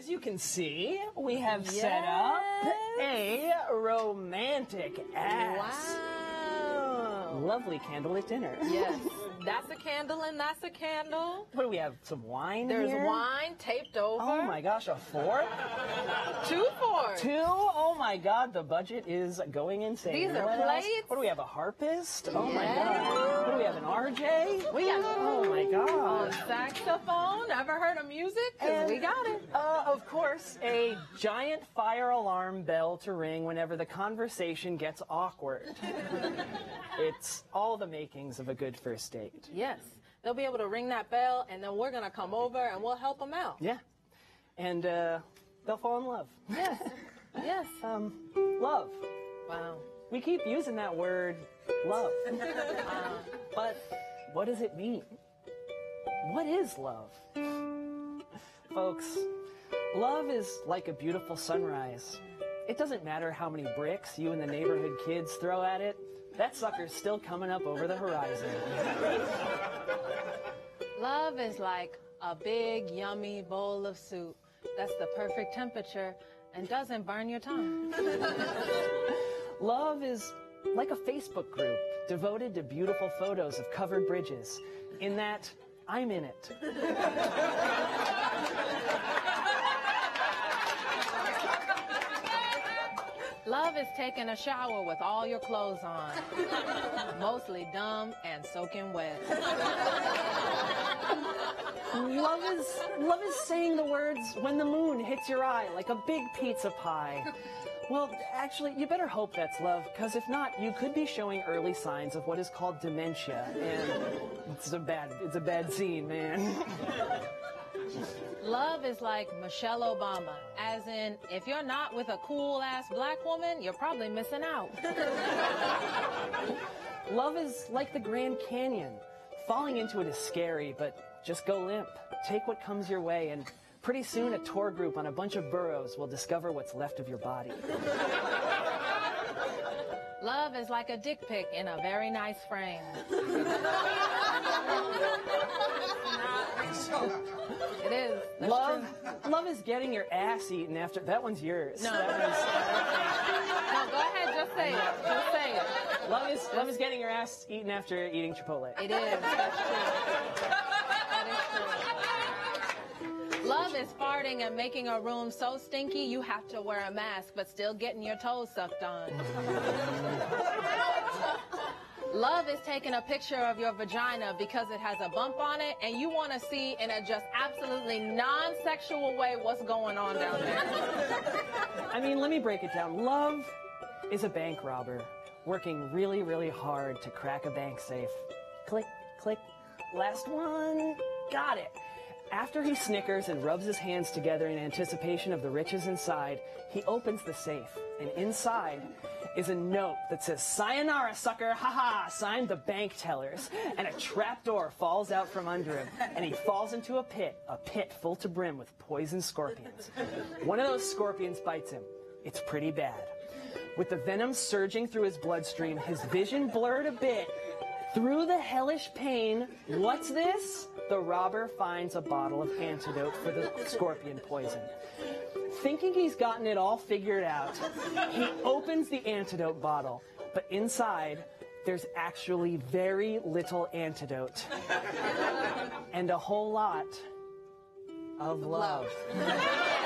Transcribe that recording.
as you can see, we have set up a romantic ass. Wow. Lovely candlelit dinner. Yes. That's a candle and that's a candle. What do we have? Some wine There's here? wine taped over. Oh my gosh, a fourth? Two fours. Two? Oh my god, the budget is going insane. These are What else? plates. What do we have? A harpist? Oh my god. RJ? We got Oh my god. saxophone. Ever heard of music? And- we got it. Uh, of course, a giant fire alarm bell to ring whenever the conversation gets awkward. it's all the makings of a good first date. Yes. They'll be able to ring that bell and then we're going to come over and we'll help them out. Yeah. And uh, they'll fall in love. Yes. Yes. Um, love. Wow. We keep using that word, love. Uh, but what does it mean? What is love? Folks, love is like a beautiful sunrise. It doesn't matter how many bricks you and the neighborhood kids throw at it, that sucker's still coming up over the horizon. Love is like a big, yummy bowl of soup that's the perfect temperature and doesn't burn your tongue. Love is like a Facebook group devoted to beautiful photos of covered bridges, in that I'm in it. Love is taking a shower with all your clothes on, mostly dumb and soaking wet. Love is love is saying the words when the moon hits your eye like a big pizza pie. Well, actually, you better hope that's love, because if not, you could be showing early signs of what is called dementia, and it's a bad it's a bad scene, man. Love is like Michelle Obama, as in, if you're not with a cool ass black woman, you're probably missing out. Love is like the Grand Canyon. Falling into it is scary, but just go limp. Take what comes your way, and pretty soon a tour group on a bunch of burros will discover what's left of your body. Love is like a dick pic in a very nice frame. It is. That's Love, true. love is getting your ass eaten after. That one's yours. No. That one's- No, go ahead, just say it. Just say it. Love is love is getting your ass eaten after eating Chipotle. It is. That's true. That is true. Love is farting and making a room so stinky you have to wear a mask, but still getting your toes sucked on. Love is taking a picture of your vagina because it has a bump on it and you want to see in a just absolutely non-sexual way what's going on down there. I mean, let me break it down. Love is a bank robber working really, really hard to crack a bank safe. Click, click. Last one. Got it. After he snickers and rubs his hands together in anticipation of the riches inside, he opens the safe, and inside is a note that says, Sayonara, sucker, haha, signed the bank tellers. And a trapdoor falls out from under him, and he falls into a pit, a pit full to brim with poison scorpions. One of those scorpions bites him. It's pretty bad. With the venom surging through his bloodstream, his vision blurred a bit. Through the hellish pain, what's this? The robber finds a bottle of antidote for the scorpion poison. Thinking he's gotten it all figured out, he opens the antidote bottle, but inside, there's actually very little antidote. And a whole lot of love.